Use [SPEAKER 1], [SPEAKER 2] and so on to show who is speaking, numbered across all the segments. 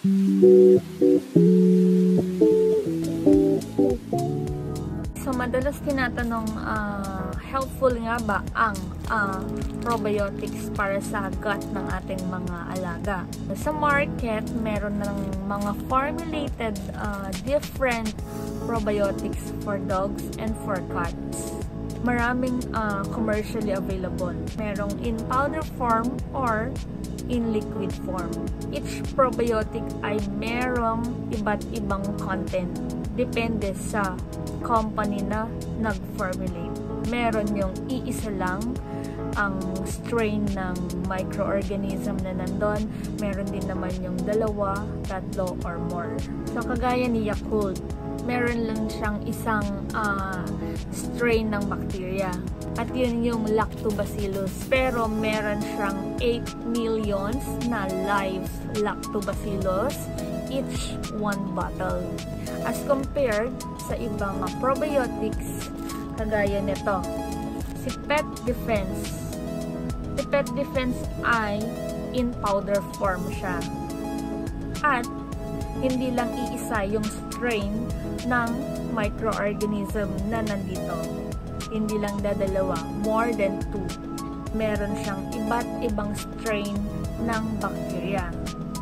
[SPEAKER 1] So, madalas tinatanong, uh, helpful nga ba ang uh, probiotics para sa gut ng ating mga alaga? Sa market, meron ng mga formulated uh, different probiotics for dogs and for cats. Maraming uh, commercially available. Merong in powder form or in liquid form. Each probiotic ay merong iba't ibang content. Depende sa company na nag-formulate. Meron yung iisa lang ang strain ng microorganism na nandun. Meron din naman yung dalawa, tatlo, or more. So, kagaya ni Yakult, meron lang siyang isang uh, strain ng bacteria. At yun yung lactobacillus. Pero meron siyang 8 millions na live lactobacillus each one bottle. As compared sa ibang probiotics kagaya nito. Si Pet Defense. Si Pet Defense ay in powder form siya. At hindi lang iisa yung strain ng microorganism na nandito. Hindi lang dadalawa, more than two. Meron siyang iba't ibang strain ng bacteria.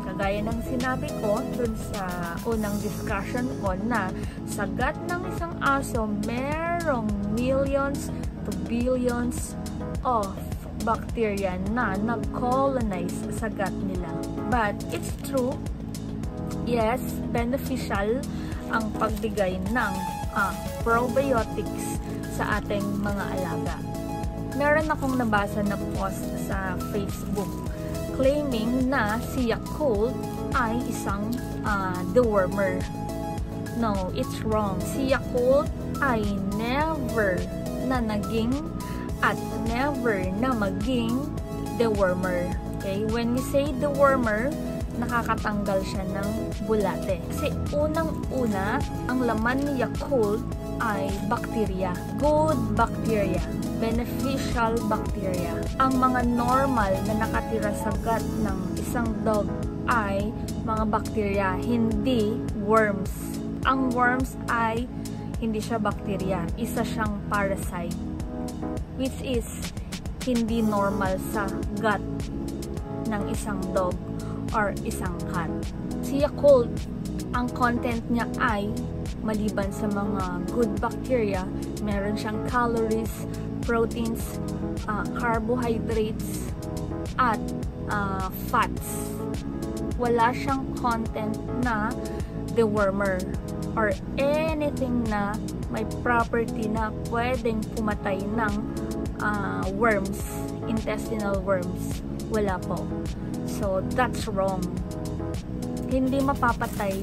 [SPEAKER 1] Kagaya ng sinabi ko dun sa unang discussion ko na sa gut ng isang aso, merong millions to billions of bacteria na nag-colonize sa gut nila. But it's true, yes, beneficial ang pagbigay ng uh, probiotics sa ating mga alaga. Meron akong nabasa na post sa Facebook claiming na si Yakult ay isang uh, dewormer. No, it's wrong. Si Yakult ay never na naging at never na maging dewormer. Okay? When we say dewormer, nakakatanggal siya ng bulate. Kasi unang-una, ang laman ni Yakult ay bacteria. Good bacteria. Beneficial bacteria. Ang mga normal na nakatira sa gut ng isang dog ay mga bacteria, hindi worms. Ang worms ay hindi siya bacteria. Isa siyang parasite. Which is hindi normal sa gut ng isang dog or isang cat. Si Yakult, ang content niya ay maliban sa mga good bacteria, meron siyang calories, proteins, uh, carbohydrates, at uh, fats. Wala siyang content na dewormer or anything na may property na pwedeng pumatay ng uh, worms, intestinal worms. Wala po. So, that's wrong. Hindi mapapatay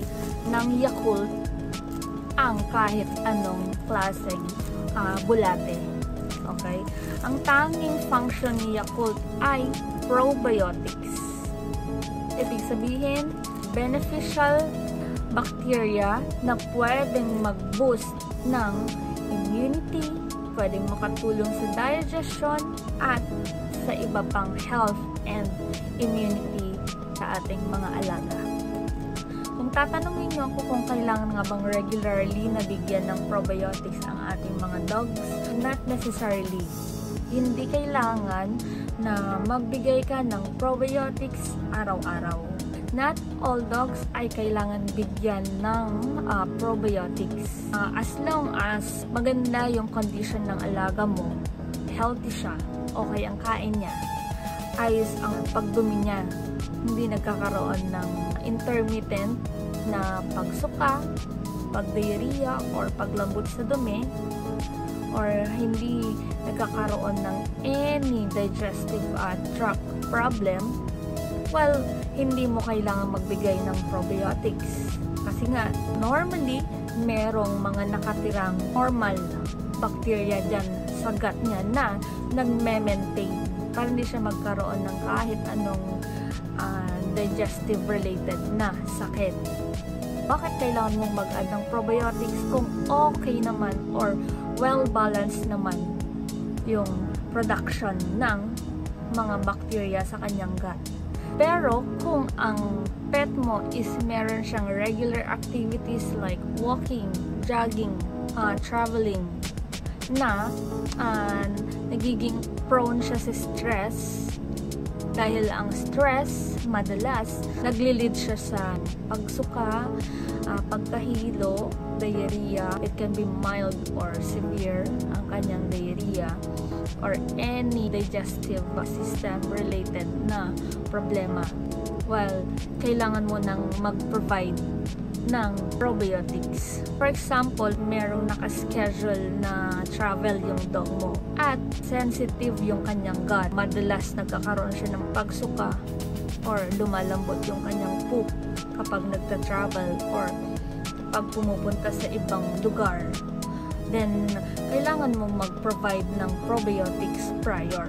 [SPEAKER 1] ng Yakult ang kahit anong klaseng uh, bulate. Okay? Ang tanging function ni Yakult ay probiotics. Ibig sabihin, beneficial bacteria na pwedeng mag-boost ng immunity, pwedeng makatulong sa digestion at sa iba pang health and immunity sa ating mga alaga. Kung tatanungin niyo ako kung kailangan nga bang regularly na bigyan ng probiotics ang ating mga dogs, not necessarily. Hindi kailangan na magbigay ka ng probiotics araw-araw. Not all dogs ay kailangan bigyan ng uh, probiotics. Uh, as long as maganda yung condition ng alaga mo, healthy siya, okay ang kain niya, ayos ang pagdumi niya. Hindi nagkakaroon ng intermittent na pagsuka, pagdiarrhea, or paglambot sa dumi, or hindi nagkakaroon ng any digestive uh, tract problem, well, hindi mo kailangan magbigay ng probiotics. Kasi nga, normally, merong mga nakatirang normal bacteria dyan sa gut niya na nagme-maintain para hindi siya magkaroon ng kahit anong uh, digestive related na sakit. Bakit kailangan mong mag-add ng probiotics kung okay naman or well-balanced naman yung production ng mga bacteria sa kanyang gut? Pero kung ang pet mo is meron siyang regular activities like walking, jogging, uh, traveling, na uh, nagiging prone siya sa stress dahil ang stress madalas naglilid siya sa pagsuka, uh, pagkahilo, diarrhea. It can be mild or severe ang kanyang diarrhea or any digestive system related na problema. Well, kailangan mo nang mag-provide ng probiotics. For example, merong nakaschedule na travel yung dog mo at sensitive yung kanyang gut. Madalas nagkakaroon siya ng pagsuka or lumalambot yung kanyang poop kapag nagta-travel or pag pumupunta sa ibang lugar. Then, kailangan mo mag-provide ng probiotics prior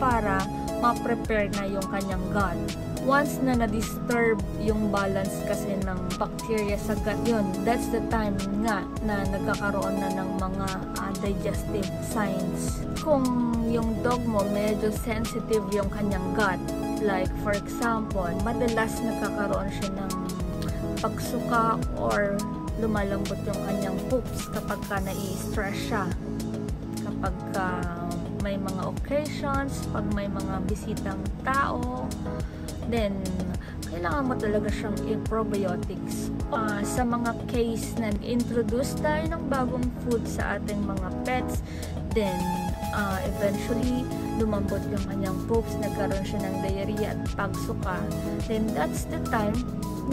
[SPEAKER 1] para ma-prepare na yung kanyang gut once na na-disturb yung balance kasi ng bacteria sa gut yun, that's the time nga na nagkakaroon na ng mga uh, digestive signs. Kung yung dog mo medyo sensitive yung kanyang gut, like for example, madalas nagkakaroon siya ng pagsuka or lumalambot yung kanyang poops kapag ka nai-stress siya. Kapag ka may mga occasions, pag may mga bisitang tao, then kailangan mo talaga siyang i-probiotics. Uh, sa mga case na introduce tayo ng bagong food sa ating mga pets, then uh, eventually lumambot yung kanyang poops, nagkaroon siya ng diarrhea at pagsuka, then that's the time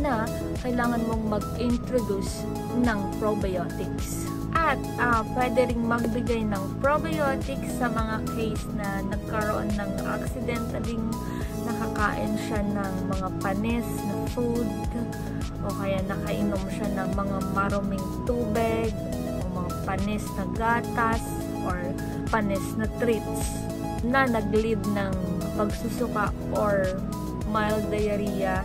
[SPEAKER 1] na kailangan mong mag-introduce ng probiotics. At uh, pwede ring magbigay ng probiotics sa mga case na nagkaroon ng accidentaling nakakain siya ng mga panis na food o kaya nakainom siya ng mga maruming tubig o mga panis na gatas or panis na treats na nag-lead ng pagsusuka or mild diarrhea.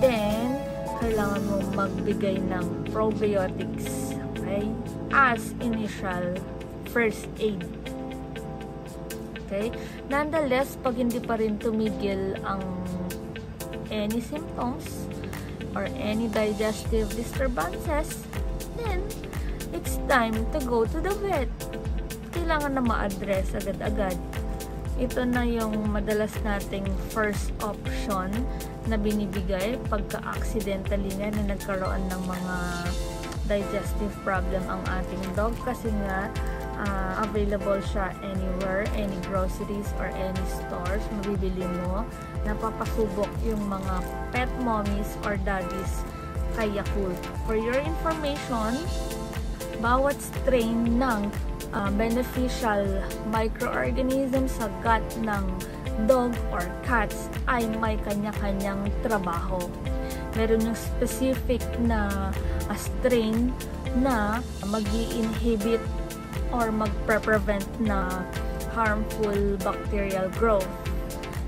[SPEAKER 1] Then kailangan mo magbigay ng probiotics. Okay? As initial first aid Okay? Nonetheless, pag hindi pa rin tumigil ang any symptoms or any digestive disturbances, then it's time to go to the vet. Kailangan na ma-address agad-agad. Ito na yung madalas nating first option na binibigay pagka-accidentally nga na nagkaroon ng mga digestive problem ang ating dog kasi nga uh, available siya anywhere, any groceries or any stores, mabibili mo. Napapasubok yung mga pet mommies or daddies kay Yakult. For your information, bawat strain ng uh, beneficial microorganisms sa gut ng dog or cats ay may kanya-kanyang trabaho. Meron yung specific na uh, strain na mag inhibit or magpre-prevent na harmful bacterial growth.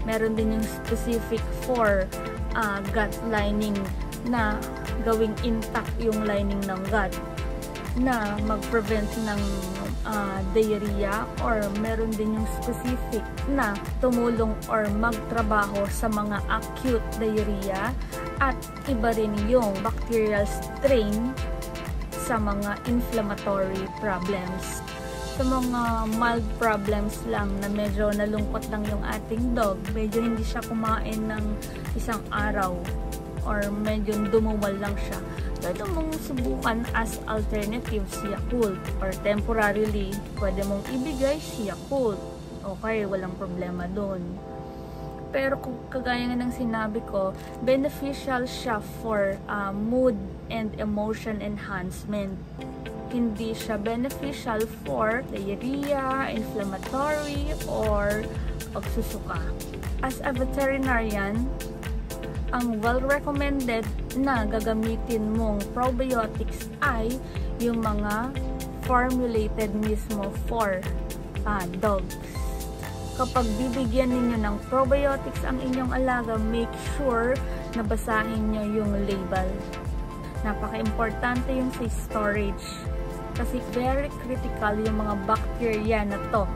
[SPEAKER 1] Meron din yung specific for uh, gut lining na gawing intact yung lining ng gut na mag-prevent ng uh, diarrhea or meron din yung specific na tumulong or magtrabaho sa mga acute diarrhea at iba rin yung bacterial strain sa mga inflammatory problems sa mga mild problems lang na medyo nalungkot lang yung ating dog, medyo hindi siya kumain ng isang araw or medyo dumuwal lang siya, pwede mong subukan as alternative si Yakult or temporarily, pwede mong ibigay si Yakult. Okay, walang problema doon. Pero kung kagaya nga ng sinabi ko, beneficial siya for uh, mood and emotion enhancement hindi siya beneficial for diarrhea, inflammatory, or pagsusuka. As a veterinarian, ang well-recommended na gagamitin mong probiotics ay yung mga formulated mismo for uh, dogs. Kapag bibigyan ninyo ng probiotics ang inyong alaga, make sure na basahin nyo yung label. Napaka-importante yung sa storage kasi very critical yung mga bacteria na to.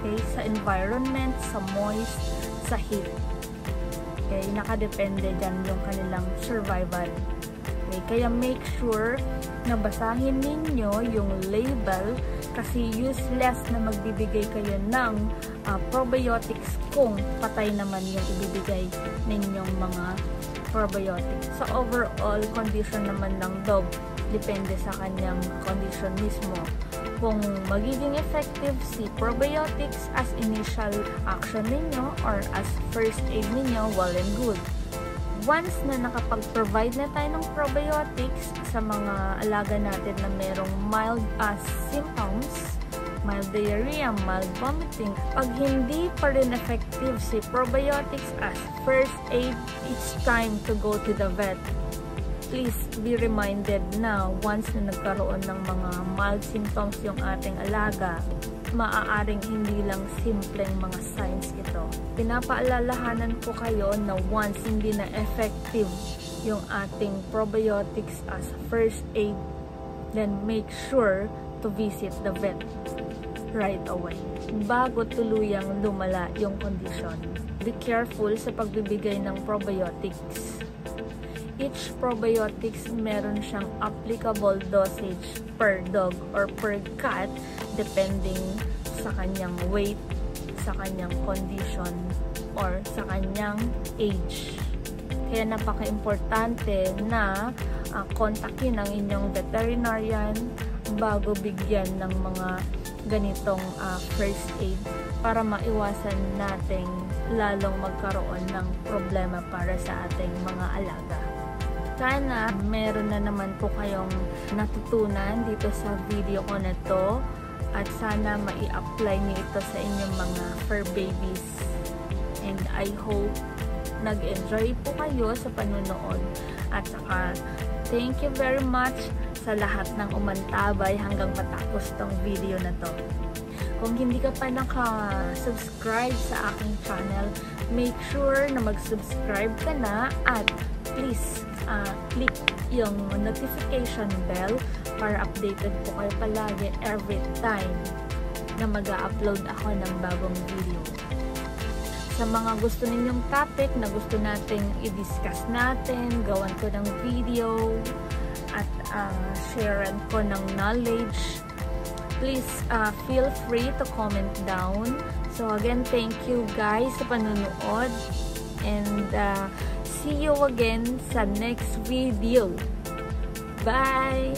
[SPEAKER 1] Okay? Sa environment, sa moist, sa heat. Okay, nakadepende dyan yung kanilang survival. Okay, kaya make sure na basahin ninyo yung label kasi useless na magbibigay kayo ng uh, probiotics kung patay naman yung ibibigay ninyong mga probiotics. Sa so, overall condition naman ng dog, depende sa kanyang condition mismo kung magiging effective si probiotics as initial action ninyo or as first aid ninyo, well and good. Once na nakapag-provide na tayo ng probiotics sa mga alaga natin na merong mild as symptoms, mild diarrhea, mild vomiting, pag hindi pa rin effective si probiotics as first aid, it's time to go to the vet please be reminded na once na nagkaroon ng mga mild symptoms yung ating alaga, maaaring hindi lang simpleng mga signs ito. Pinapaalalahanan ko kayo na once hindi na effective yung ating probiotics as first aid, then make sure to visit the vet right away bago tuluyang lumala yung condition. Be careful sa pagbibigay ng probiotics each probiotics meron siyang applicable dosage per dog or per cat depending sa kanyang weight, sa kanyang condition, or sa kanyang age. Kaya napaka-importante na uh, kontakin ang inyong veterinarian bago bigyan ng mga ganitong uh, first aid para maiwasan nating lalong magkaroon ng problema para sa ating mga alaga. Sana meron na naman po kayong natutunan dito sa video ko na to at sana mai-apply niyo ito sa inyong mga fur babies. And I hope nag-enjoy po kayo sa panunood at saka thank you very much sa lahat ng umantabay hanggang matapos tong video na to. Kung hindi ka pa naka-subscribe sa aking channel, make sure na mag-subscribe ka na at please uh, click yung notification bell para updated po kayo palagi every time na mag upload ako ng bagong video. Sa mga gusto ninyong topic na gusto nating i-discuss natin, gawan ko ng video, at uh, sharean ko ng knowledge, please uh, feel free to comment down. So again, thank you guys sa panunood. And uh, see you again sa next video. Bye!